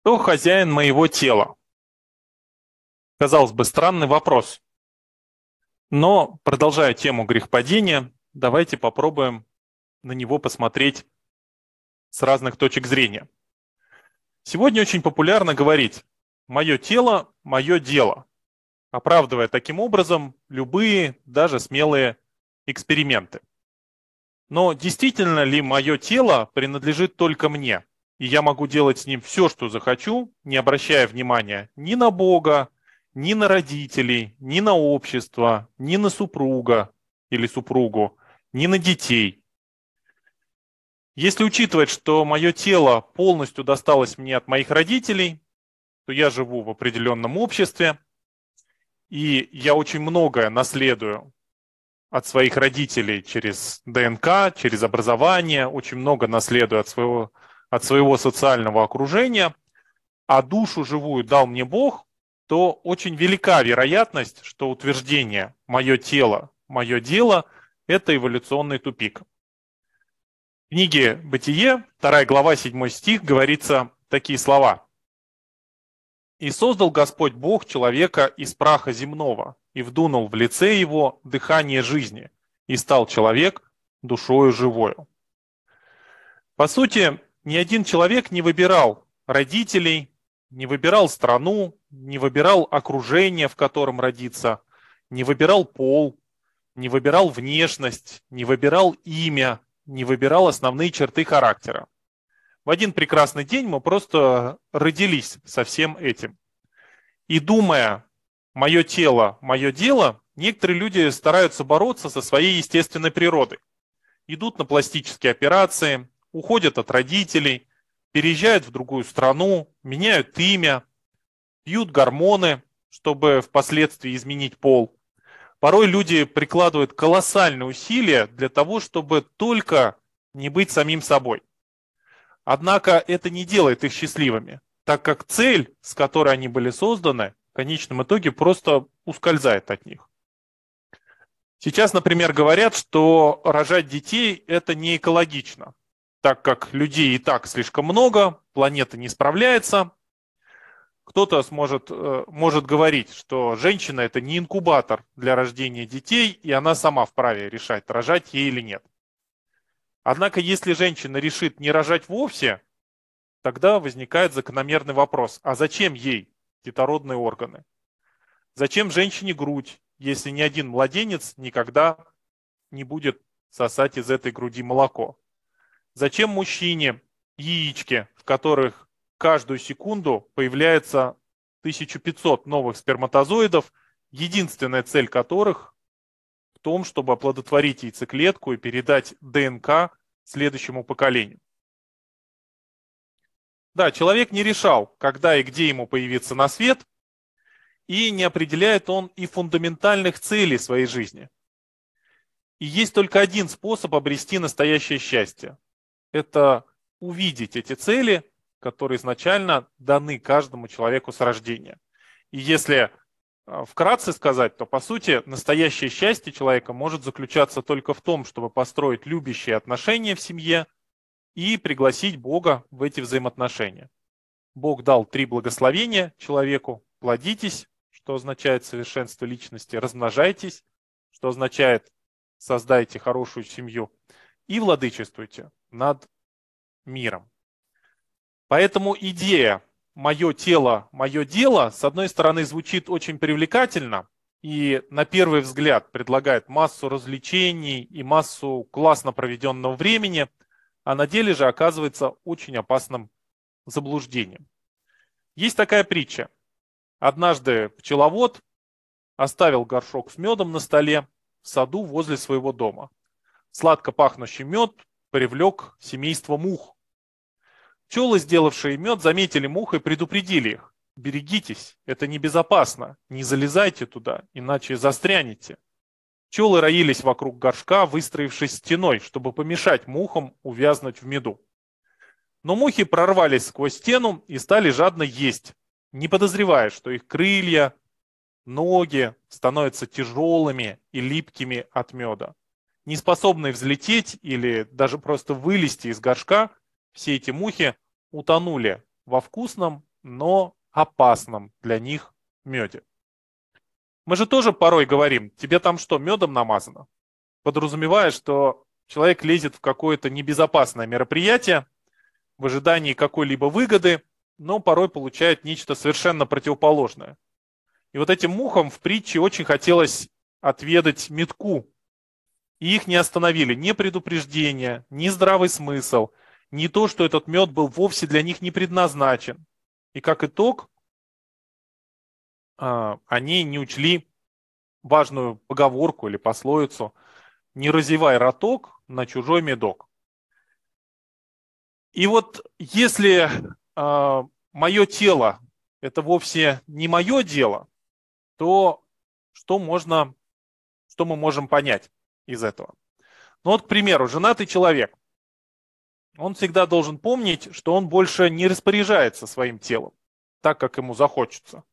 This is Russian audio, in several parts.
Кто хозяин моего тела? Казалось бы, странный вопрос. Но, продолжая тему грехопадения, давайте попробуем на него посмотреть с разных точек зрения. Сегодня очень популярно говорить «мое тело – мое дело», оправдывая таким образом любые, даже смелые эксперименты. Но действительно ли мое тело принадлежит только мне – и я могу делать с ним все, что захочу, не обращая внимания ни на Бога, ни на родителей, ни на общество, ни на супруга или супругу, ни на детей. Если учитывать, что мое тело полностью досталось мне от моих родителей, то я живу в определенном обществе, и я очень многое наследую от своих родителей через ДНК, через образование, очень много наследую от своего от своего социального окружения, а душу живую дал мне Бог, то очень велика вероятность, что утверждение «мое тело, мое дело» – это эволюционный тупик. В книге «Бытие», 2 глава, 7 стих, говорится такие слова. «И создал Господь Бог человека из праха земного, и вдунул в лице его дыхание жизни, и стал человек душою живою». По сути, ни один человек не выбирал родителей, не выбирал страну, не выбирал окружение, в котором родиться, не выбирал пол, не выбирал внешность, не выбирал имя, не выбирал основные черты характера. В один прекрасный день мы просто родились со всем этим. И думая, мое тело, мое дело, некоторые люди стараются бороться со своей естественной природой. Идут на пластические операции, уходят от родителей, переезжают в другую страну, меняют имя, пьют гормоны, чтобы впоследствии изменить пол. Порой люди прикладывают колоссальные усилия для того, чтобы только не быть самим собой. Однако это не делает их счастливыми, так как цель, с которой они были созданы, в конечном итоге просто ускользает от них. Сейчас, например, говорят, что рожать детей – это не экологично так как людей и так слишком много, планета не справляется. Кто-то сможет, э, может говорить, что женщина это не инкубатор для рождения детей, и она сама вправе решать, рожать ей или нет. Однако, если женщина решит не рожать вовсе, тогда возникает закономерный вопрос, а зачем ей детородные органы? Зачем женщине грудь, если ни один младенец никогда не будет сосать из этой груди молоко? Зачем мужчине яички, в которых каждую секунду появляется 1500 новых сперматозоидов, единственная цель которых в том, чтобы оплодотворить яйцеклетку и передать ДНК следующему поколению. Да, человек не решал, когда и где ему появиться на свет, и не определяет он и фундаментальных целей своей жизни. И есть только один способ обрести настоящее счастье это увидеть эти цели, которые изначально даны каждому человеку с рождения. И если а, вкратце сказать, то по сути настоящее счастье человека может заключаться только в том, чтобы построить любящие отношения в семье и пригласить Бога в эти взаимоотношения. Бог дал три благословения человеку. Плодитесь, что означает совершенство личности, размножайтесь, что означает создайте хорошую семью, и владычествуйте, над миром. Поэтому идея «мое тело, мое дело» с одной стороны звучит очень привлекательно и на первый взгляд предлагает массу развлечений и массу классно проведенного времени, а на деле же оказывается очень опасным заблуждением. Есть такая притча. Однажды пчеловод оставил горшок с медом на столе в саду возле своего дома. Сладко пахнущий мед привлек семейство мух. Пчелы, сделавшие мед, заметили мух и предупредили их. Берегитесь, это небезопасно, не залезайте туда, иначе застрянете. Пчелы роились вокруг горшка, выстроившись стеной, чтобы помешать мухам увязнуть в меду. Но мухи прорвались сквозь стену и стали жадно есть, не подозревая, что их крылья, ноги становятся тяжелыми и липкими от меда не способные взлететь или даже просто вылезти из горшка, все эти мухи утонули во вкусном но опасном для них меде. Мы же тоже порой говорим, тебе там что, медом намазано? Подразумевая, что человек лезет в какое-то небезопасное мероприятие в ожидании какой-либо выгоды, но порой получает нечто совершенно противоположное. И вот этим мухам в притче очень хотелось отведать метку. И их не остановили ни предупреждение, ни здравый смысл, ни то, что этот мед был вовсе для них не предназначен. И как итог, а, они не учли важную поговорку или пословицу «Не разевай роток на чужой медок». И вот если э, мое тело – это вовсе не мое дело, то что можно, что мы можем понять из этого? Ну вот, к примеру, женатый человек. Он всегда должен помнить, что он больше не распоряжается своим телом, так как ему захочется.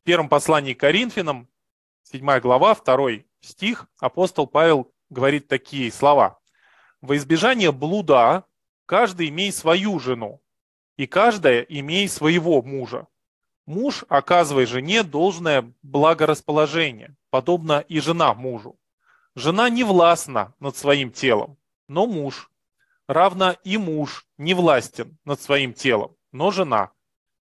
В первом послании к Коринфянам, 7 глава, 2 стих, апостол Павел говорит такие слова. «Во избежание блуда каждый имей свою жену, и каждая имей своего мужа, Муж оказывает жене должное благорасположение, подобно и жена мужу. Жена не властна над своим телом, но муж. Равно и муж не властен над своим телом, но жена.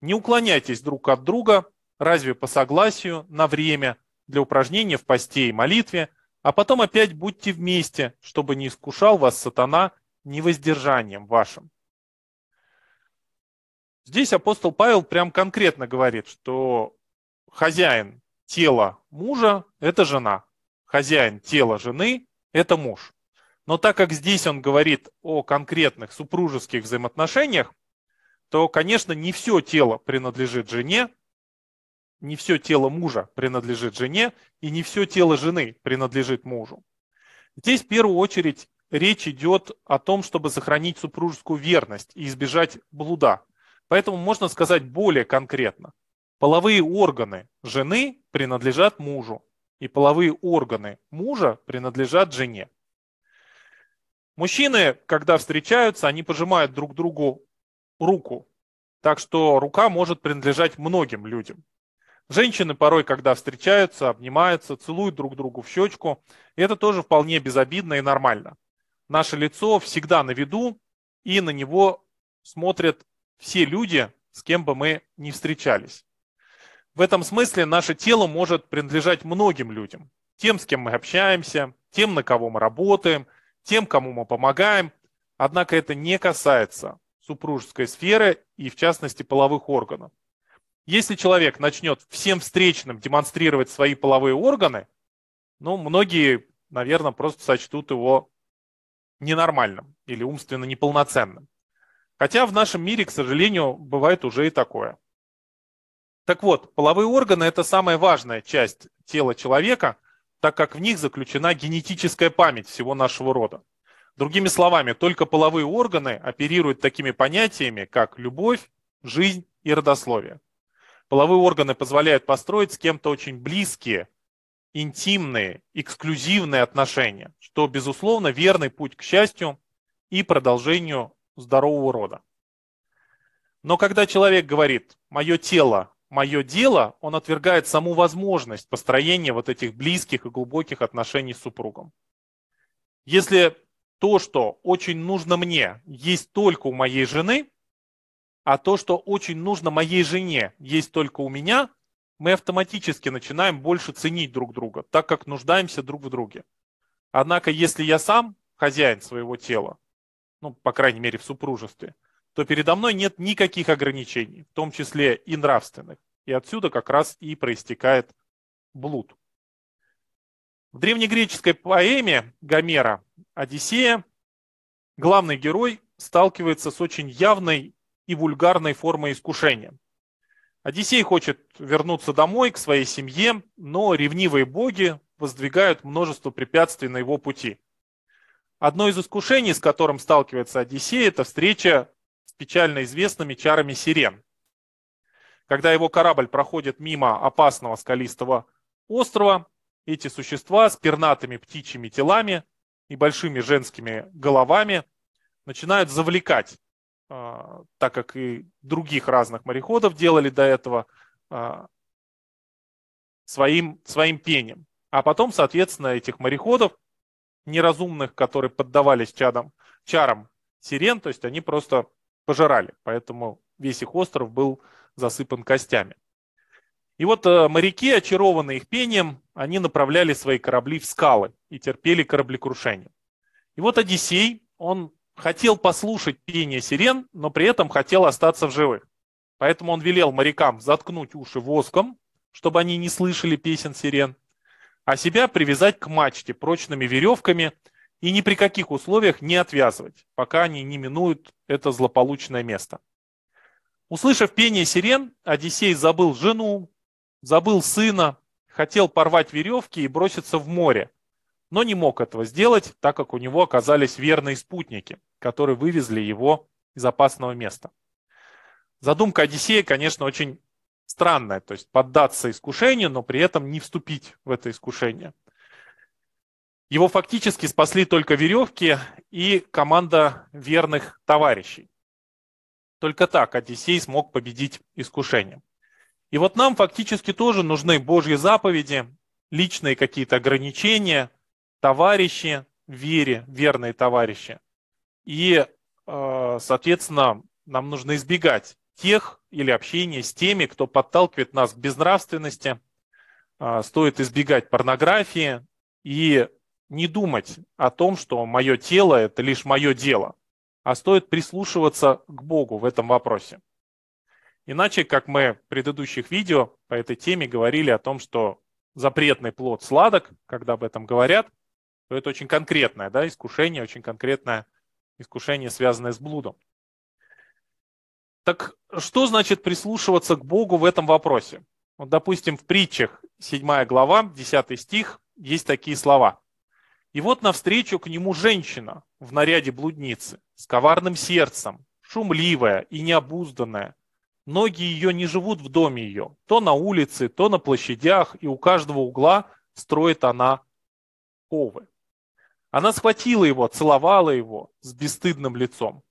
Не уклоняйтесь друг от друга, разве по согласию, на время, для упражнения в посте и молитве, а потом опять будьте вместе, чтобы не искушал вас сатана невоздержанием вашим. Здесь апостол Павел прям конкретно говорит, что хозяин тела мужа – это жена, хозяин тела жены – это муж. Но так как здесь он говорит о конкретных супружеских взаимоотношениях, то, конечно, не все тело принадлежит жене, не все тело мужа принадлежит жене, и не все тело жены принадлежит мужу. Здесь в первую очередь речь идет о том, чтобы сохранить супружескую верность и избежать блуда. Поэтому можно сказать более конкретно. Половые органы жены принадлежат мужу, и половые органы мужа принадлежат жене. Мужчины, когда встречаются, они пожимают друг другу руку. Так что рука может принадлежать многим людям. Женщины порой, когда встречаются, обнимаются, целуют друг другу в щечку. И это тоже вполне безобидно и нормально. Наше лицо всегда на виду, и на него смотрят все люди, с кем бы мы ни встречались. В этом смысле наше тело может принадлежать многим людям. Тем, с кем мы общаемся, тем, на кого мы работаем, тем, кому мы помогаем. Однако это не касается супружеской сферы и, в частности, половых органов. Если человек начнет всем встречным демонстрировать свои половые органы, ну, многие, наверное, просто сочтут его ненормальным или умственно неполноценным. Хотя в нашем мире, к сожалению, бывает уже и такое. Так вот, половые органы – это самая важная часть тела человека, так как в них заключена генетическая память всего нашего рода. Другими словами, только половые органы оперируют такими понятиями, как любовь, жизнь и родословие. Половые органы позволяют построить с кем-то очень близкие, интимные, эксклюзивные отношения, что, безусловно, верный путь к счастью и продолжению здорового рода. Но когда человек говорит «мое тело, мое дело», он отвергает саму возможность построения вот этих близких и глубоких отношений с супругом. Если то, что очень нужно мне, есть только у моей жены, а то, что очень нужно моей жене, есть только у меня, мы автоматически начинаем больше ценить друг друга, так как нуждаемся друг в друге. Однако, если я сам хозяин своего тела, ну, по крайней мере, в супружестве, то передо мной нет никаких ограничений, в том числе и нравственных. И отсюда как раз и проистекает блуд. В древнегреческой поэме Гомера «Одиссея» главный герой сталкивается с очень явной и вульгарной формой искушения. Одиссей хочет вернуться домой, к своей семье, но ревнивые боги воздвигают множество препятствий на его пути. Одно из искушений, с которым сталкивается Одиссей, это встреча печально известными чарами сирен. Когда его корабль проходит мимо опасного скалистого острова, эти существа с пернатыми птичьими телами и большими женскими головами начинают завлекать а, так как и других разных мореходов делали до этого, а, своим, своим пением. А потом, соответственно, этих мореходов, неразумных, которые поддавались чадам, чарам сирен, то есть они просто пожирали. Поэтому весь их остров был засыпан костями. И вот э, моряки, очарованные их пением, они направляли свои корабли в скалы и терпели кораблекрушение. И вот Одиссей, он хотел послушать пение сирен, но при этом хотел остаться в живых. Поэтому он велел морякам заткнуть уши воском, чтобы они не слышали песен сирен, а себя привязать к мачте прочными веревками и ни при каких условиях не отвязывать, пока они не минуют это злополучное место. Услышав пение сирен, Одиссей забыл жену, забыл сына, хотел порвать веревки и броситься в море, но не мог этого сделать, так как у него оказались верные спутники, которые вывезли его из опасного места. Задумка Одиссея, конечно, очень странная, то есть поддаться искушению, но при этом не вступить в это искушение. Его фактически спасли только веревки и команда верных товарищей. Только так Одиссей смог победить искушение. И вот нам фактически тоже нужны Божьи заповеди, личные какие-то ограничения, товарищи в вере, верные товарищи. И, э, соответственно, нам нужно избегать тех или общения с теми, кто подталкивает нас к безнравственности. А, стоит избегать порнографии и не думать о том, что мое тело – это лишь мое дело, а стоит прислушиваться к Богу в этом вопросе. Иначе, как мы в предыдущих видео по этой теме говорили о том, что запретный плод сладок, когда об этом говорят, то это очень конкретное да, искушение, очень конкретное искушение, связанное с блудом. Так что значит прислушиваться к Богу в этом вопросе? Вот, допустим, в притчах 7 глава, 10 стих, есть такие слова. «И вот навстречу к нему женщина в наряде блудницы, с коварным сердцем, шумливая и необузданная. Ноги ее не живут в доме ее, то на улице, то на площадях, и у каждого угла строит она ковы. Она схватила его, целовала его с бесстыдным лицом.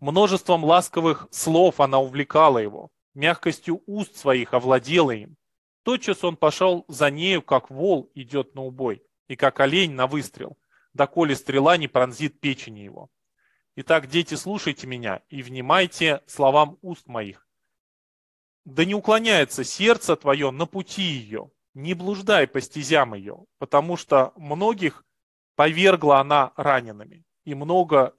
Множеством ласковых слов она увлекала его, мягкостью уст своих овладела им. Тотчас он пошел за нею, как вол идет на убой, и как олень на выстрел, доколе стрела не пронзит печени его. Итак, дети, слушайте меня и внимайте словам уст моих. Да не уклоняется сердце твое на пути ее, не блуждай по стезям ее, потому что многих повергла она ранеными, и много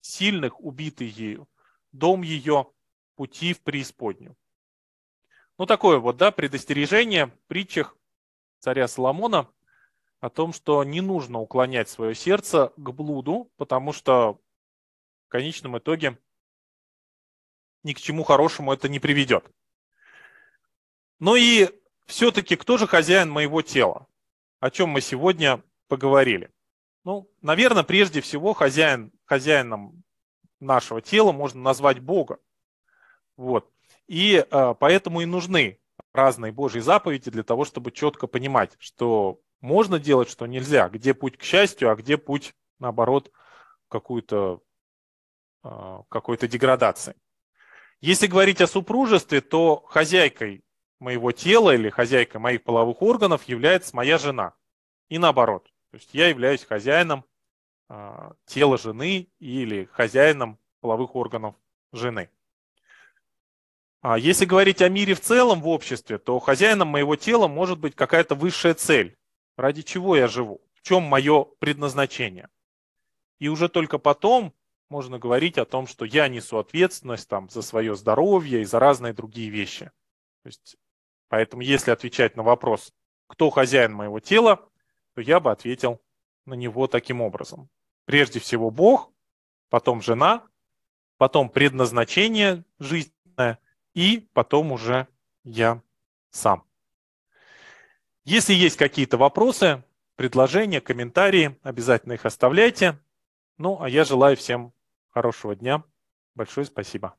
сильных, убитый ею, дом ее пути в преисподнюю. Ну, такое вот, да, предостережение в притчах царя Соломона о том, что не нужно уклонять свое сердце к блуду, потому что в конечном итоге ни к чему хорошему это не приведет. Ну и все-таки кто же хозяин моего тела? О чем мы сегодня поговорили. Ну, наверное, прежде всего хозяин, хозяином нашего тела можно назвать Бога. Вот. И э, поэтому и нужны разные Божьи заповеди для того, чтобы четко понимать, что можно делать, что нельзя, где путь к счастью, а где путь, наоборот, какую-то э, какой-то деградации. Если говорить о супружестве, то хозяйкой моего тела или хозяйкой моих половых органов является моя жена. И наоборот. То есть я являюсь хозяином э, тела жены или хозяином половых органов жены. А если говорить о мире в целом в обществе, то хозяином моего тела может быть какая-то высшая цель. Ради чего я живу? В чем мое предназначение? И уже только потом можно говорить о том, что я несу ответственность там, за свое здоровье и за разные другие вещи. То есть, поэтому если отвечать на вопрос, кто хозяин моего тела, то я бы ответил на него таким образом. Прежде всего Бог, потом жена, потом предназначение жизненное и потом уже я сам. Если есть какие-то вопросы, предложения, комментарии, обязательно их оставляйте. Ну, а я желаю всем хорошего дня. Большое спасибо.